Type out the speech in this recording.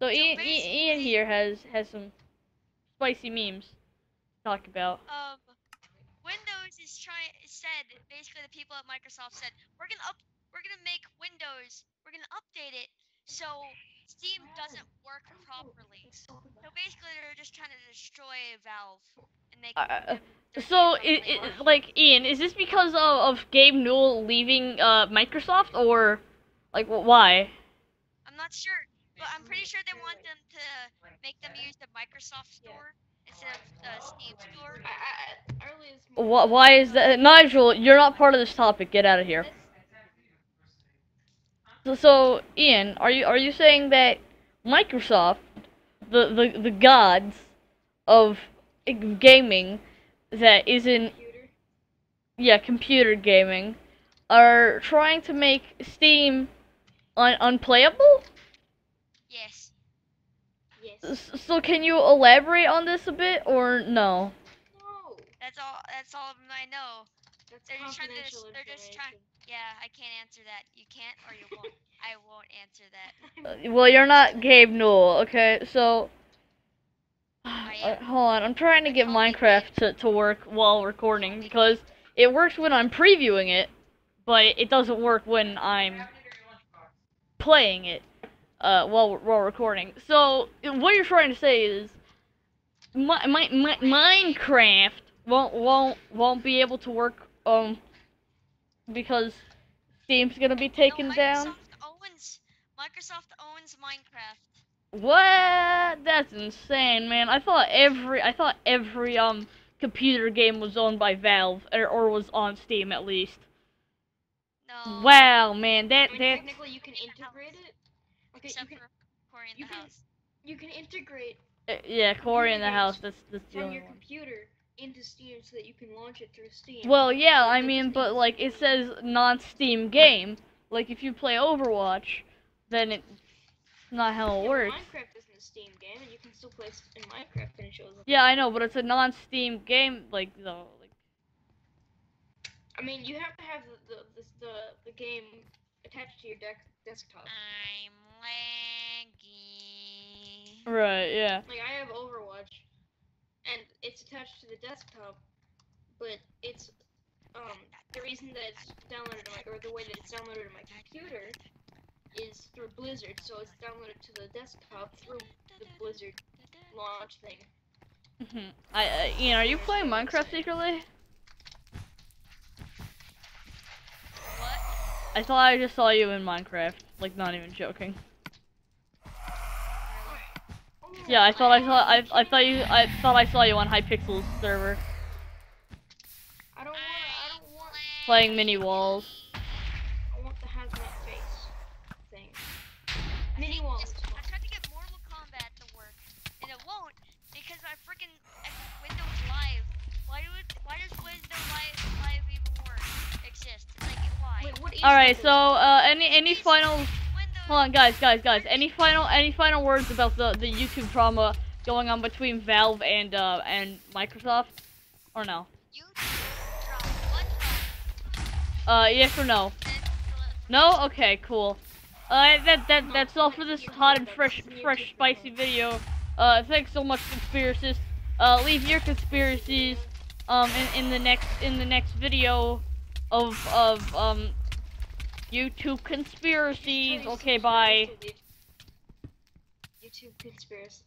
So So Ian, Ian, here has has some spicy memes to talk about. um, Windows is trying said basically the people at Microsoft said we're gonna up we're gonna make Windows we're gonna update it so Steam doesn't work properly. So basically they're just trying to destroy Valve and make. Uh, So, game i properly. i like Ian, is this because of, of Gabe Newell leaving uh, Microsoft, or like why? I'm not sure, but I'm pretty sure they want them to make them use the Microsoft Store instead of the Steam Store. I, I, I really is Wh- Why is that? Nigel, you're not part of this topic. Get out of here. So, so Ian, are you are you saying that Microsoft, the the, the gods of gaming, that isn't yeah computer gaming, are trying to make Steam un- unplayable? Yes. Yes. So can you elaborate on this a bit, or no? No. That's all. That's all I know. That's They're just trying to- they're just trying- Yeah, I can't answer that. You can't or you won't. I won't answer that. Uh, Well, you're not Gabe Newell, okay? So, uh, hold on, I'm trying to get Minecraft to, to work while recording because it works when I'm previewing it, but it doesn't work when I'm playing it uh, while while recording. So, what you're trying to say is, my, my, my, Minecraft won't won't won't be able to work um because Steam's gonna be taken no, down. Microsoft owns Microsoft owns Minecraft. What? That's insane, man. I thought every I thought every um computer game was owned by Valve or, or was on Steam at least. No. Wow, man, I that mean, that technically, you can integrate it. Okay, you Except can for Cory in you the can- house. you can integrate uh, yeah, Cory in the house. That's that's the from only your one. computer into Steam so that you can launch it through Steam. Well, yeah, I Like mean, but like it says non-Steam game. Like if you play Overwatch, then it's not how it well, works. Minecraft isn't a Steam game, and you can still play s- in Minecraft and it shows up. Yeah, I know, but it's a non-Steam game. Like though, like I mean, you have to have the the the, the, the game attached to your deck desktop. I'm laggy. right, yeah. Like I have Overwatch, and it's attached to the desktop, but it's um the reason that it's downloaded to my or the way that it's downloaded to my computer is through Blizzard, so it's downloaded to the desktop through the Blizzard launch thing. Mhm. I, uh, Ian, are you playing Minecraft secretly? I thought I just saw you in Minecraft. Like, not even joking. Yeah, I thought I saw. I, I thought you. I thought I saw you on Hypixel's server I don't want. I don't want. playing mini walls. All right, so uh, any any final? Hold on, guys, guys, guys. Any final any final words about the the YouTube drama going on between Valve and uh and Microsoft, or no? Uh, yes or no? No? Okay, cool. Uh, that, that, that's all for this hot and fresh, fresh, spicy video. Uh, thanks so much, conspiracists. Uh, leave your conspiracies, um, in, in the next, in the next video of, of, um, YouTube conspiracies. Okay, bye. YouTube conspiracy.